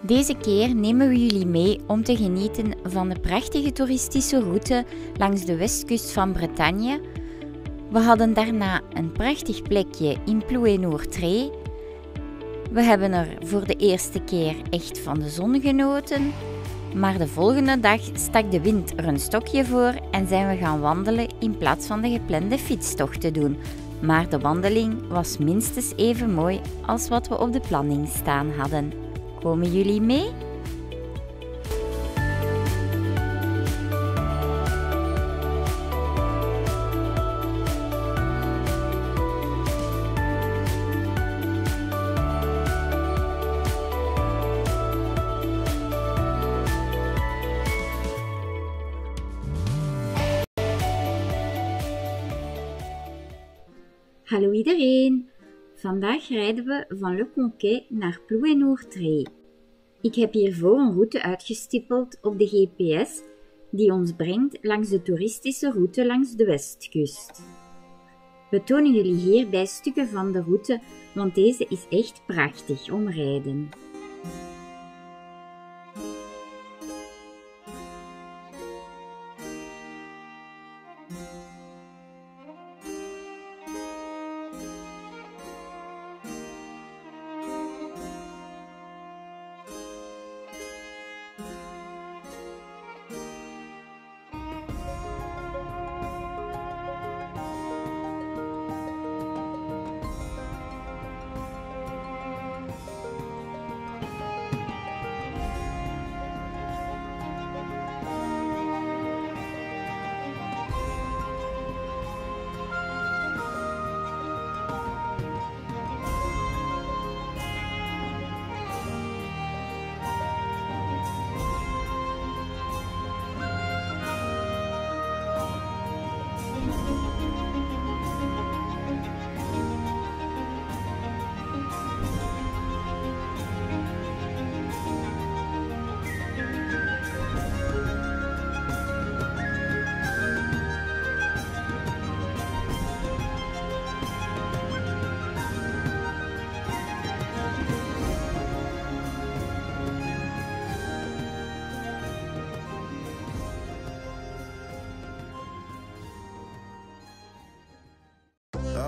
Deze keer nemen we jullie mee om te genieten van de prachtige toeristische route langs de westkust van Bretagne. We hadden daarna een prachtig plekje in Plouay-Noortree. We hebben er voor de eerste keer echt van de zon genoten. Maar de volgende dag stak de wind er een stokje voor en zijn we gaan wandelen in plaats van de geplande fietstocht te doen. Maar de wandeling was minstens even mooi als wat we op de planning staan hadden. Komen jullie mee? Hallo iedereen! Vandaag rijden we van Le Conquet naar Plouay-Noortree. Ik heb hiervoor een route uitgestippeld op de GPS die ons brengt langs de toeristische route langs de westkust. We tonen jullie hierbij stukken van de route, want deze is echt prachtig om rijden.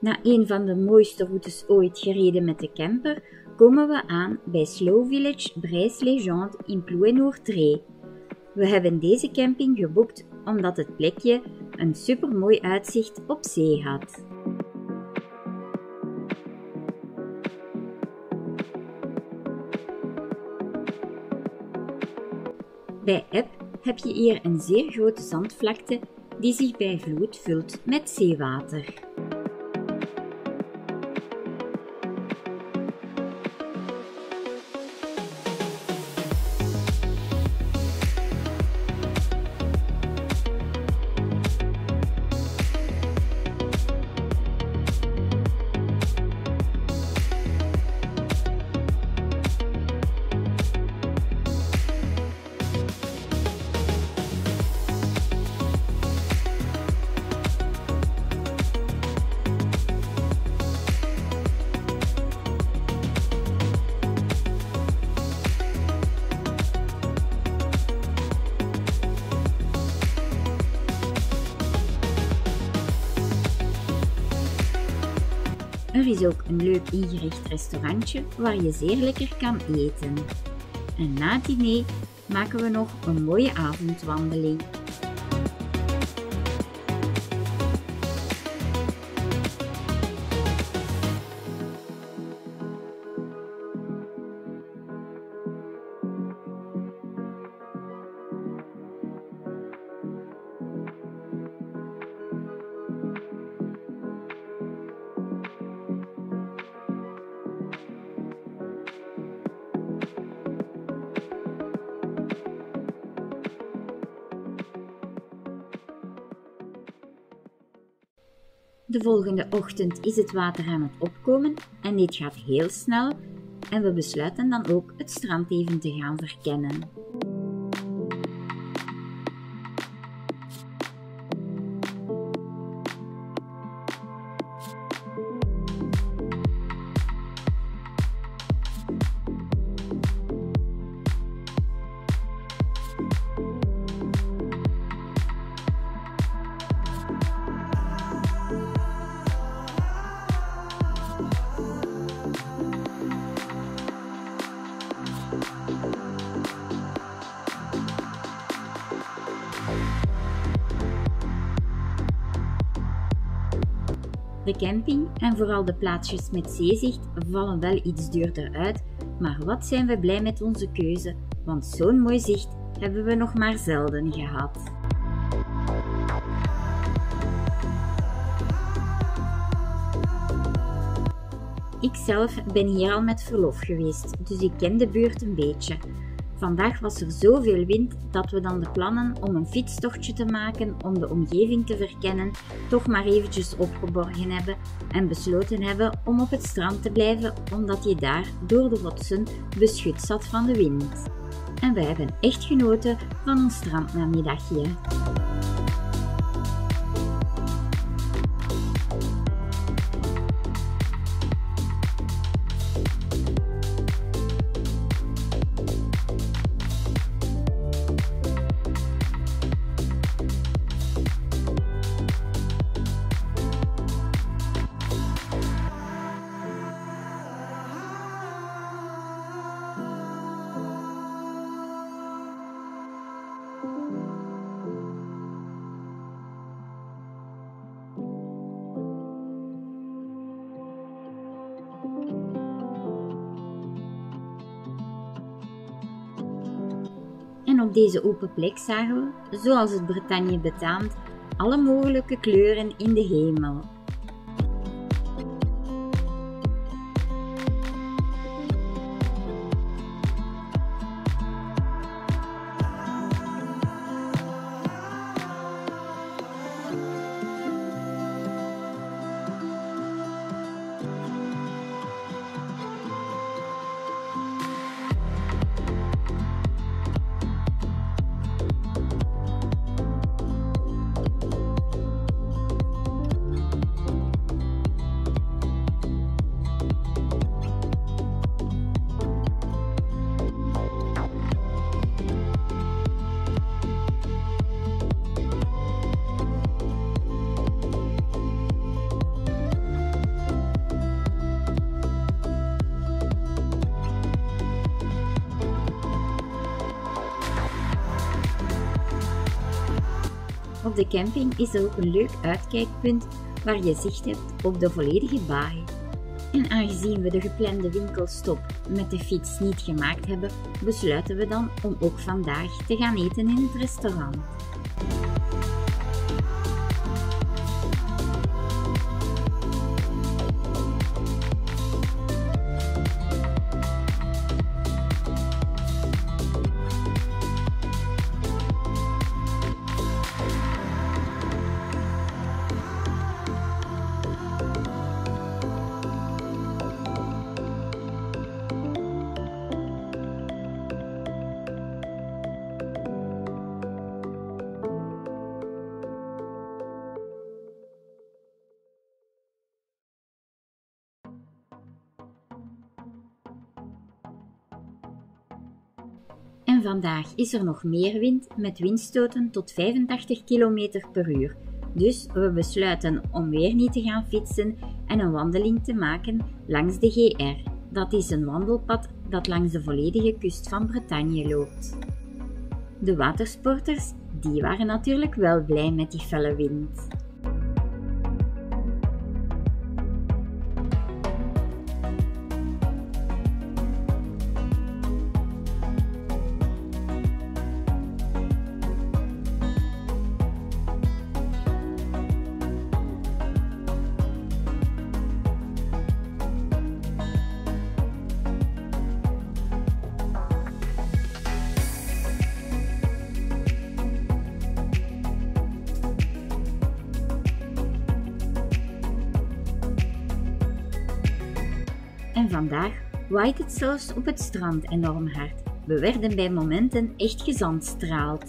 Na een van de mooiste routes ooit gereden met de camper, komen we aan bij Slow Village Brijs Legende in Plouay-Noortree. We hebben deze camping geboekt omdat het plekje een supermooi uitzicht op zee had. Bij Eb heb je hier een zeer grote zandvlakte die zich bij vloed vult met zeewater. Is ook een leuk ingericht restaurantje waar je zeer lekker kan eten. En na het diner maken we nog een mooie avondwandeling. De volgende ochtend is het water aan het opkomen en dit gaat heel snel en we besluiten dan ook het strand even te gaan verkennen. De camping en vooral de plaatsjes met zeezicht vallen wel iets duurder uit, maar wat zijn we blij met onze keuze, want zo'n mooi zicht hebben we nog maar zelden gehad. Ikzelf ben hier al met verlof geweest, dus ik ken de buurt een beetje. Vandaag was er zoveel wind dat we dan de plannen om een fietstochtje te maken om de omgeving te verkennen toch maar eventjes opgeborgen hebben en besloten hebben om op het strand te blijven omdat je daar door de rotsen beschut zat van de wind. En wij hebben echt genoten van ons strandnamiddagje. En op deze open plek zagen we, zoals het Bretagne betaamt, alle mogelijke kleuren in de hemel. De camping is ook een leuk uitkijkpunt waar je zicht hebt op de volledige baai. En aangezien we de geplande winkelstop met de fiets niet gemaakt hebben, besluiten we dan om ook vandaag te gaan eten in het restaurant. En vandaag is er nog meer wind met windstoten tot 85 km per uur, Dus we besluiten om weer niet te gaan fietsen en een wandeling te maken langs de GR. Dat is een wandelpad dat langs de volledige kust van Bretagne loopt. De watersporters die waren natuurlijk wel blij met die felle wind. Vandaag waait het zelfs op het strand enorm hard. We werden bij momenten echt gezandstraald.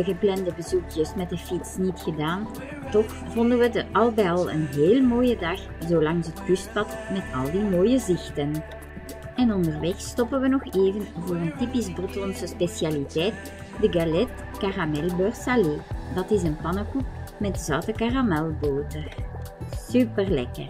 De geplande bezoekjes met de fiets niet gedaan, toch vonden we het al bij al een heel mooie dag zo langs het kustpad met al die mooie zichten. En onderweg stoppen we nog even voor een typisch Bretonse specialiteit, de galette caramel beurre salé. Dat is een pannenkoek met zoute karamelboter. Super lekker.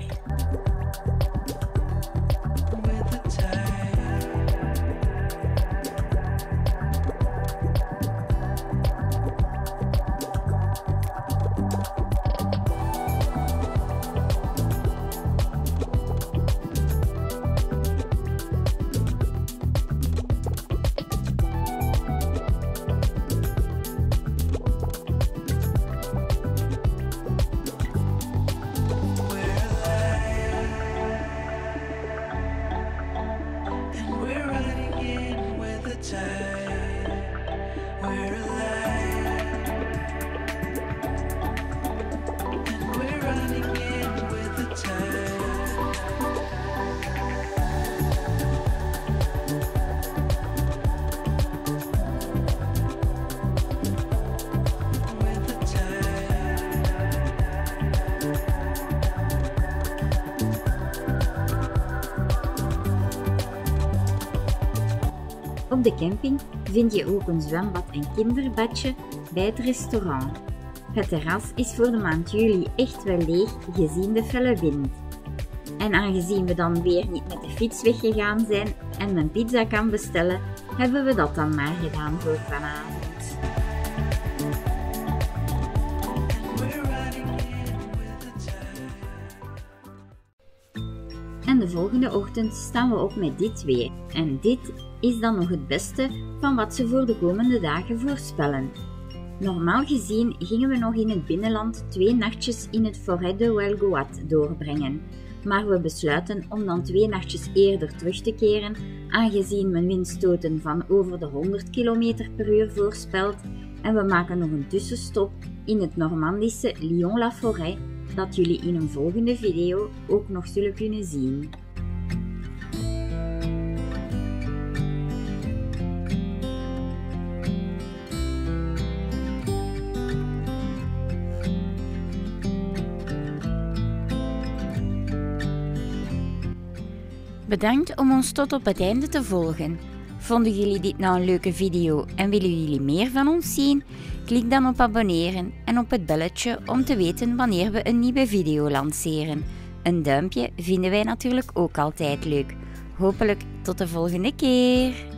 Op de camping vind je ook een zwembad en kinderbadje bij het restaurant. Het terras is voor de maand juli echt wel leeg gezien de felle wind. En aangezien we dan weer niet met de fiets weggegaan zijn en een pizza kan bestellen, hebben we dat dan maar gedaan voor vanavond. Volgende ochtend staan we op met dit weer. En dit is dan nog het beste van wat ze voor de komende dagen voorspellen. Normaal gezien gingen we nog in het binnenland twee nachtjes in het Forêt de Huelgoat doorbrengen. Maar we besluiten om dan twee nachtjes eerder terug te keren, aangezien men windstoten van over de 100 km per uur voorspelt. En we maken nog een tussenstop in het Normandische Lyon-la-Forêt, dat jullie in een volgende video ook nog zullen kunnen zien. Bedankt om ons tot op het einde te volgen. Vonden jullie dit nou een leuke video en willen jullie meer van ons zien? Klik dan op abonneren en op het belletje om te weten wanneer we een nieuwe video lanceren. Een duimpje vinden wij natuurlijk ook altijd leuk. Hopelijk tot de volgende keer!